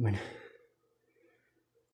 Bueno,